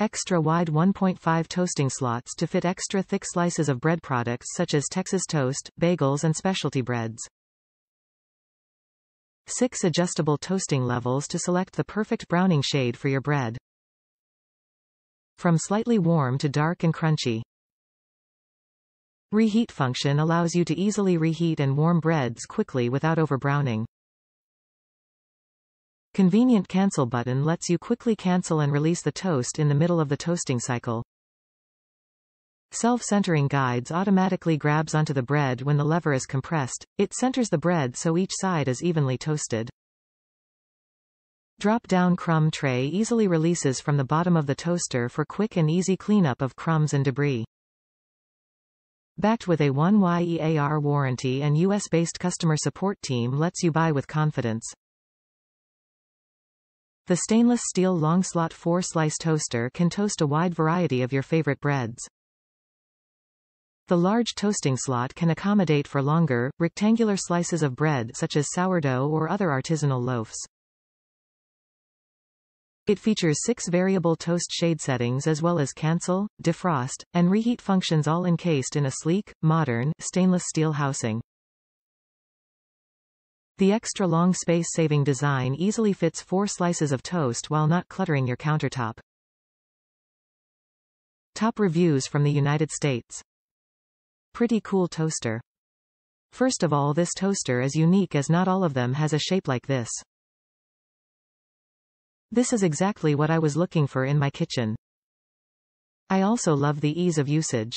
Extra wide 1.5 toasting slots to fit extra thick slices of bread products such as Texas toast, bagels and specialty breads. 6 adjustable toasting levels to select the perfect browning shade for your bread. From slightly warm to dark and crunchy. Reheat function allows you to easily reheat and warm breads quickly without overbrowning. Convenient cancel button lets you quickly cancel and release the toast in the middle of the toasting cycle. Self-centering guides automatically grabs onto the bread when the lever is compressed. It centers the bread so each side is evenly toasted. Drop-down crumb tray easily releases from the bottom of the toaster for quick and easy cleanup of crumbs and debris. Backed with a 1YEAR warranty and US-based customer support team lets you buy with confidence. The stainless steel long slot 4-slice toaster can toast a wide variety of your favorite breads. The large toasting slot can accommodate for longer, rectangular slices of bread such as sourdough or other artisanal loaves. It features six variable toast shade settings as well as cancel, defrost, and reheat functions all encased in a sleek, modern, stainless steel housing. The extra long space-saving design easily fits four slices of toast while not cluttering your countertop. Top reviews from the United States. Pretty cool toaster. First of all this toaster is unique as not all of them has a shape like this. This is exactly what I was looking for in my kitchen. I also love the ease of usage.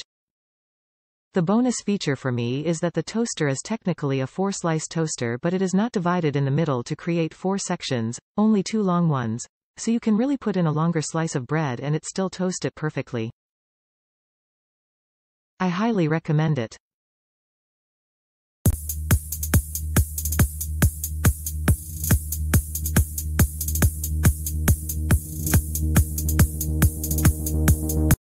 The bonus feature for me is that the toaster is technically a four-slice toaster but it is not divided in the middle to create four sections, only two long ones, so you can really put in a longer slice of bread and it still toast it perfectly. I highly recommend it.